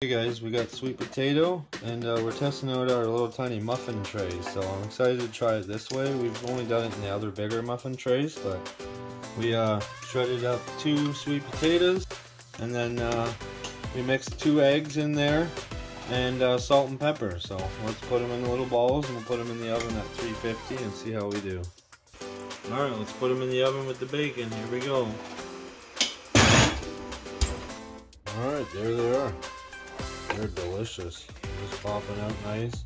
Hey guys, we got sweet potato and uh, we're testing out our little tiny muffin trays. So I'm excited to try it this way. We've only done it in the other bigger muffin trays, but we uh, shredded up two sweet potatoes and then uh, we mixed two eggs in there and uh, salt and pepper. So let's put them in the little balls and we'll put them in the oven at 350 and see how we do. Alright, let's put them in the oven with the bacon. Here we go. Alright, there they are. They're delicious. Just popping out nice.